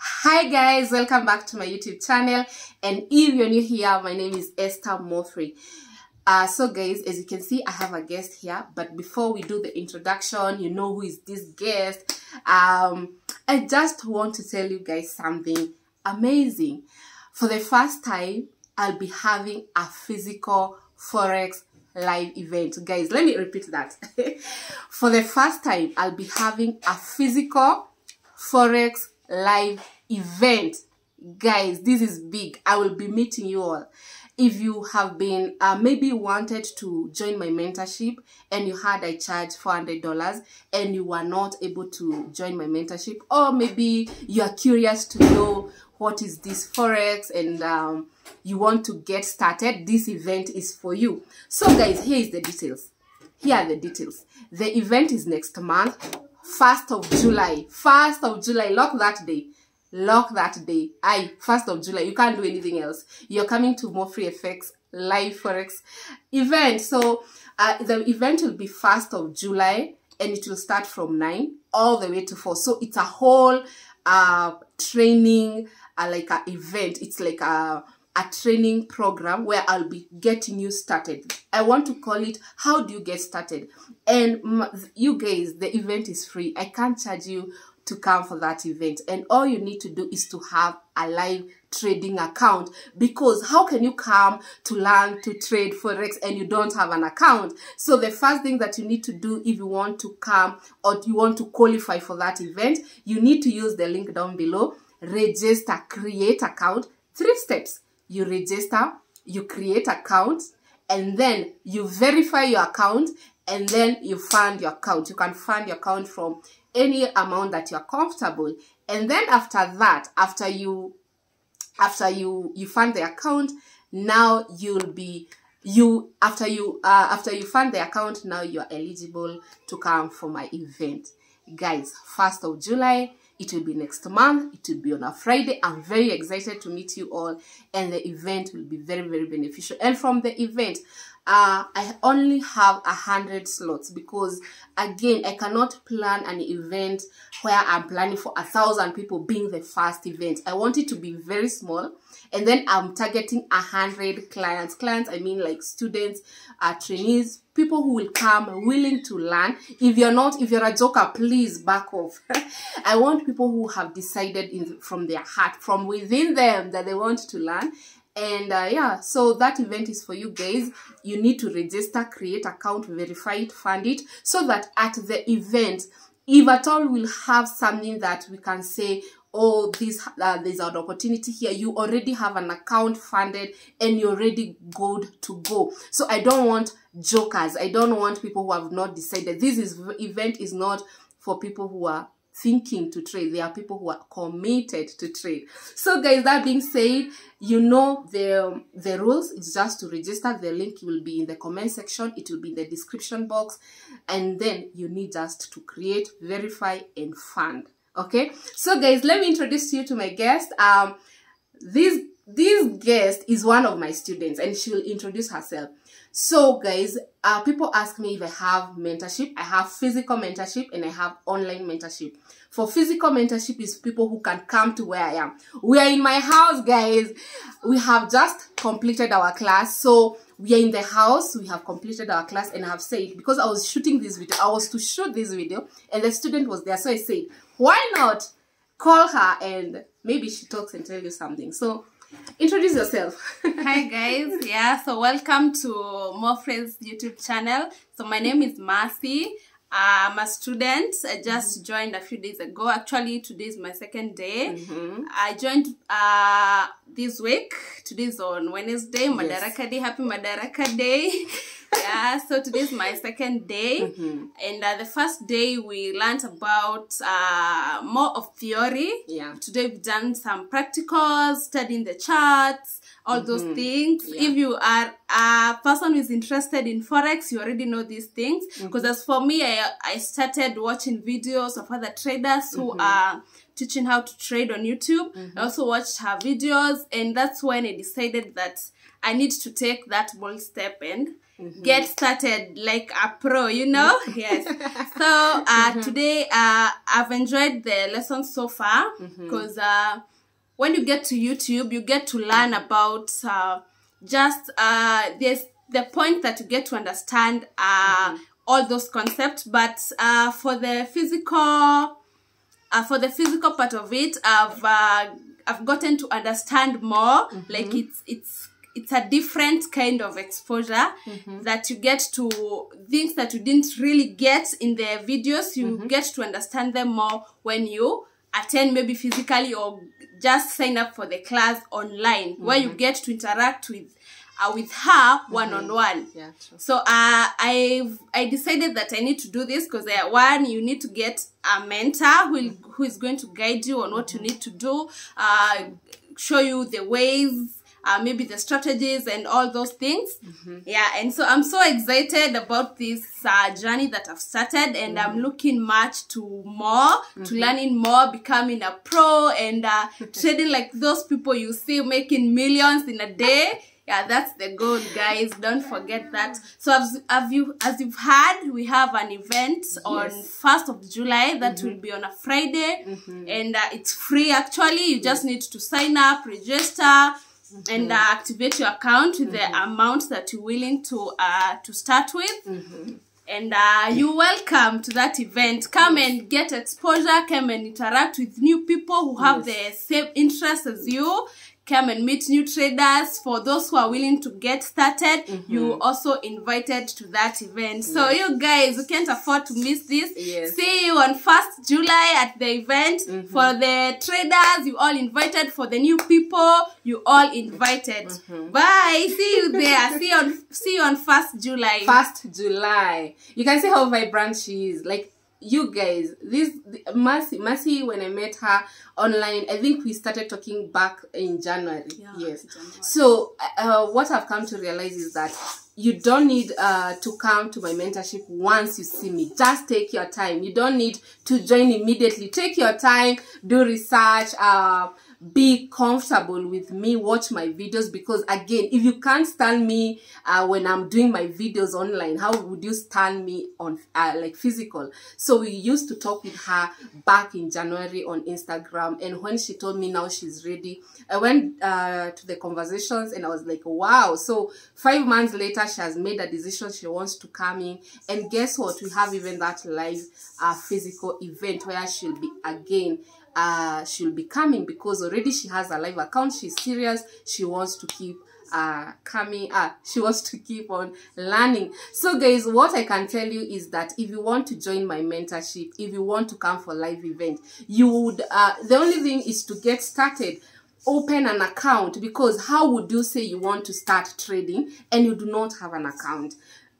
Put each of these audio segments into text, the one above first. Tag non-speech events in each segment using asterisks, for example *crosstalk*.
Hi guys, welcome back to my YouTube channel. And if you're new here, my name is Esther Mofrey. Uh, so guys, as you can see, I have a guest here. But before we do the introduction, you know who is this guest. Um, I just want to tell you guys something amazing. For the first time, I'll be having a physical Forex live event. Guys, let me repeat that. *laughs* For the first time, I'll be having a physical Forex live event. Guys, this is big. I will be meeting you all. If you have been uh, maybe wanted to join my mentorship and you had I charge $400 and you were not able to join my mentorship or maybe you are curious to know what is this forex and um, you want to get started this event is for you so guys here is the details here are the details the event is next month 1st of july. 1st of july. Lock that day. Lock that day. I 1st of july. You can't do anything else. You're coming to Mofrey FX live forex event. So uh, the event will be 1st of july and it will start from 9 all the way to 4 so it's a whole uh training uh, like an event. It's like a a training program where I'll be getting you started. I want to call it how do you get started? And you guys, the event is free. I can't charge you to come for that event. And all you need to do is to have a live trading account because how can you come to learn to trade forex and you don't have an account so the first thing that you need to do if you want to come or you want to qualify for that event you need to use the link down below register create account three steps you register you create account and then you verify your account and then you fund your account. You can fund your account from any amount that you're comfortable. And then after that after you after you you fund the account now you'll be you after you uh, after you fund the account now you're eligible to come for my event. Guys 1st of july it will be next month. It will be on a friday. I'm very excited to meet you all and the event will be very very beneficial. And from the event uh, I only have a hundred slots because again I cannot plan an event where I'm planning for a thousand people being the first event. I want it to be very small and then I'm targeting a hundred clients. Clients I mean like students, uh, trainees, people who will come willing to learn. If you're not, if you're a joker, please back off. *laughs* I want people who have decided in from their heart, from within them that they want to learn and uh, yeah so that event is for you guys you need to register create account verify it fund it so that at the event if at all we'll have something that we can say oh this uh, there's an opportunity here you already have an account funded and you're already good to go so i don't want jokers i don't want people who have not decided this is event is not for people who are thinking to trade. There are people who are committed to trade. So guys, that being said, you know the, the rules. It's just to register. The link will be in the comment section. It will be in the description box. And then you need just to create, verify, and fund. Okay. So guys, let me introduce you to my guest. Um, this, this guest is one of my students and she will introduce herself. So guys, uh, people ask me if I have mentorship. I have physical mentorship and I have online mentorship. For physical mentorship is people who can come to where I am. We are in my house, guys. We have just completed our class. So we are in the house. We have completed our class and I have said, because I was shooting this video, I was to shoot this video and the student was there. So I said, why not call her and maybe she talks and tell you something. So introduce yourself *laughs* hi guys yeah so welcome to more friends youtube channel so my name is Mercy I'm a student. I just mm -hmm. joined a few days ago. Actually, today is my second day. Mm -hmm. I joined uh, this week. today's on Wednesday, Madaraka yes. Day. Happy Madaraka Day. *laughs* yeah, so today is my second day. Mm -hmm. And uh, the first day we learned about uh, more of theory. Yeah. Today we've done some practicals, studying the charts, all those mm -hmm. things. Yeah. If you are a person who is interested in Forex, you already know these things. Because mm -hmm. as for me, I, I started watching videos of other traders who mm -hmm. are teaching how to trade on YouTube. I also watched her videos and that's when I decided that I need to take that bold step and get started like a pro, you know? *laughs* yes. So uh, today uh, I've enjoyed the lesson so far because uh, when you get to YouTube, you get to learn about uh, just uh, there's the point that you get to understand uh, all those concepts. But uh, for the physical, uh, for the physical part of it, I've uh, I've gotten to understand more. Like it's it's it's a different kind of exposure that you get to things that you didn't really get in the videos. You get to understand them more when you attend maybe physically or just sign up for the class online where you get to interact with uh, with her one on one Yeah, true. so uh, I've I decided that I need to do this because uh, one, you need to get a mentor who will, who is going to guide you on what you need to do, uh, show you the ways. Uh, maybe the strategies and all those things. Yeah and so i'm so excited about this uh, journey that i've started and i'm looking much to more to learning more becoming a pro and uh, *laughs* trading like those people you see making millions in a day. Yeah that's the goal guys. Don't forget that. So as, as you as you've heard we have an event on 1st of july that will be on a friday and uh, it's free actually. You just need to sign up register and uh, activate your account with the amount that you're willing to uh, to start with and uh, you're welcome to that event. Come and get exposure. Come and interact with new people who have the same interests as you. Come and meet new traders. For those who are willing to get started, mm-hmm. you also invited to that event. So you guys, you can't afford to miss this. Yes. See you on first July at the event. Mm-hmm. For the traders, you all invited. For the new people, you all invited. Mm-hmm. Bye. See you there. *laughs* see you on see you on first July. First July. You can see how vibrant she is. Like you guys, this Mercy, Mercy. When I met her online, I think we started talking back in January. Yeah, yes. January. So uh, what I've come to realize is that you don't need uh, to come to my mentorship once you see me. Just take your time. You don't need to join immediately. Take your time, do research. Uh, be comfortable with me watch my videos because again if you can't stand me uh, when i'm doing my videos online how would you stand me on uh, like physical? So we used to talk with her back in january on instagram and when she told me now she's ready i went uh, to the conversations and i was like wow. So five months later she has made a decision. She wants to come in. And guess what? We have even that live uh, physical event where she'll be again uh, she'll be coming because already she has a live account. She's serious. She wants to keep uh coming uh *laughs* she wants to keep on learning so guys what i can tell you is that if you want to join my mentorship if you want to come for live event you would uh the only thing is to get started open an account because how would you say you want to start trading and you do not have an account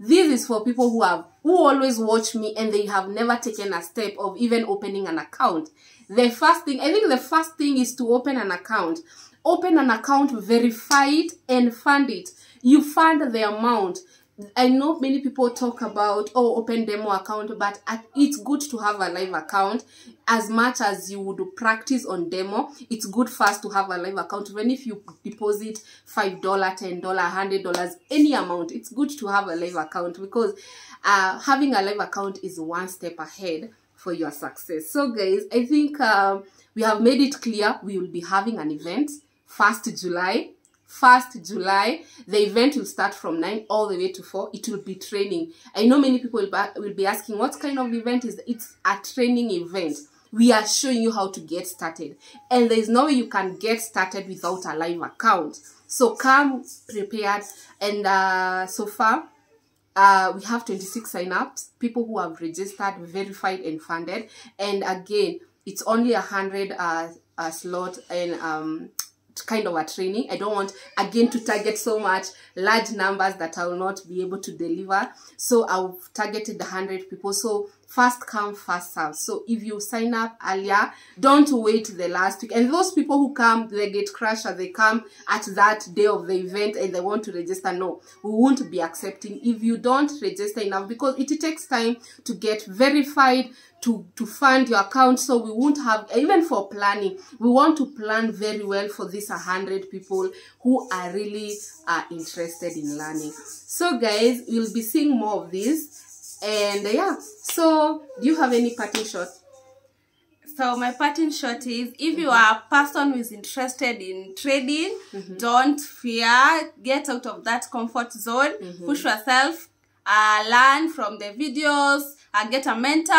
this is for people who have who always watch me and they have never taken a step of even opening an account. The first thing i think the first thing is to open an account. Open an account verify it and fund it. You fund the amount I know many people talk about oh open demo account, but it's good to have a live account as much as you would practice on demo. It's good first to have a live account. Even if you deposit five dollar, ten dollar, hundred dollars, any amount, it's good to have a live account because uh, having a live account is one step ahead for your success. So guys, I think um, we have made it clear we will be having an event first July 1st July. The event will start from 9 all the way to 4. It will be training. I know many people will, be asking, what kind of event is It's a training event. We are showing you how to get started. And there is no way you can get started without a live account. So come prepared. And uh, so far, uh, we have 26 sign-ups, people who have registered, verified, and funded. And again, it's only a hundred uh, uh, slot and um, kind of a training. I don't want again to target so much large numbers that I will not be able to deliver. So I've targeted the hundred people. So first come, first serve. So if you sign up earlier, don't wait the last week. And those people who come, they get crushed, as they come at that day of the event and they want to register. No, we won't be accepting if you don't register enough because it takes time to get verified to to fund your account. So we won't have even for planning we want to plan very well for these 100 people who are really uh, interested in learning. So guys you'll be seeing more of this. And uh, yeah. So do you have any parting shot? So my parting shot is if you are a person who is interested in trading, don't fear. Get out of that comfort zone. Push yourself. Uh, learn from the videos. Uh, get a mentor,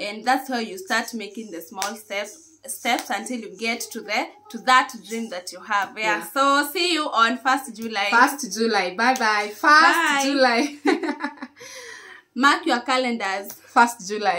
and that's how you start making the small steps steps until you get to the to that dream that you have. Yeah. Yeah. So see you on first July. first july bye bye first Bye. july *laughs* Mark your calendars. first july